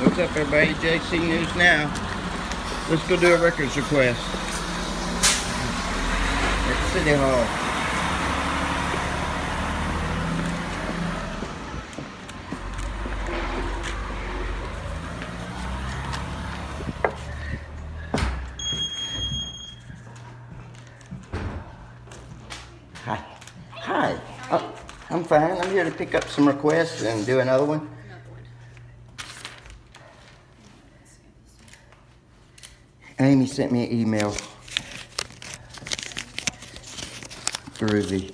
What's up, everybody? JC News Now. Let's go do a records request at City Hall. Hi. Hi. Oh, I'm fine. I'm here to pick up some requests and do another one. Amy sent me an email. Groovy.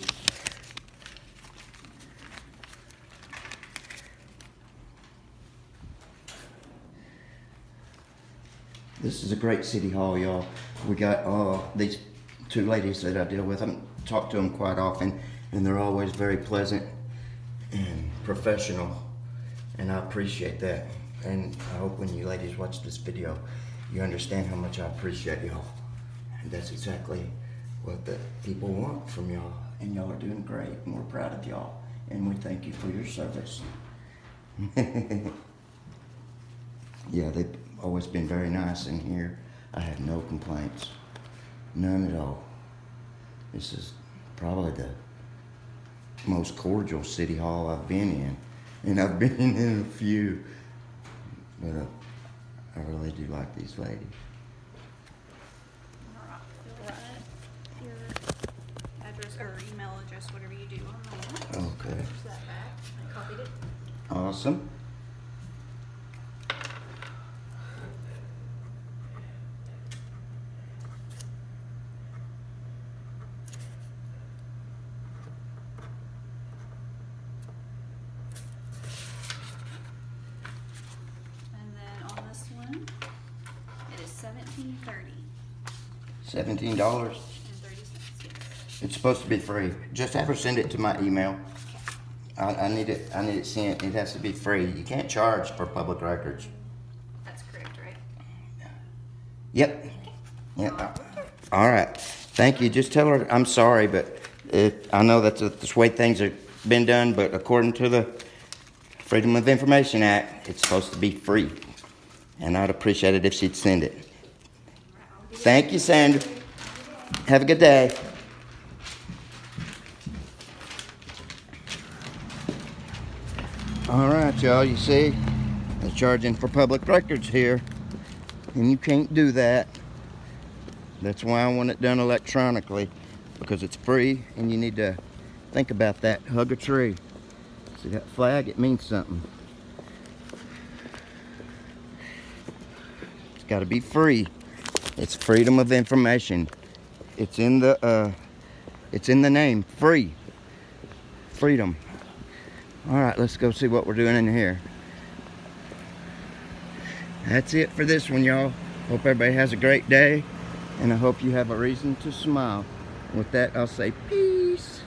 This is a great city hall, y'all. We got uh, these two ladies that I deal with. I talk to them quite often, and they're always very pleasant and professional, and I appreciate that. And I hope when you ladies watch this video, you understand how much I appreciate y'all. And that's exactly what the people want from y'all. And y'all are doing great, and we're proud of y'all. And we thank you for your service. yeah, they've always been very nice in here. I have no complaints. None at all. This is probably the most cordial city hall I've been in. And I've been in a few. But uh, I really do like these ladies. Alright, fill right your address or email address, whatever you do on. Okay. That back. I copied it. Awesome. And then on this one, it is seventeen thirty Seventeen dollars. and thirty cents, yes. It's supposed to be free. Just have her send it to my email. I, I need it. I need it sent. It has to be free. You can't charge for public records. That's correct, right? Yep. Yeah. All right. Thank you. Just tell her I'm sorry, but it, I know that's the the way things have been done, but according to the Freedom of Information Act, it's supposed to be free. And I'd appreciate it if she'd send it. Thank you, Sandra. Have a good day. All right, y'all, you see, they're charging for public records here, and you can't do that. That's why I want it done electronically, because it's free, and you need to think about that. Hug a tree. See that flag? It means something. It's got to be free. It's freedom of information. It's in the uh, it's in the name. Free. Freedom. All right, let's go see what we're doing in here. That's it for this one, y'all. Hope everybody has a great day, and I hope you have a reason to smile. With that, I'll say peace.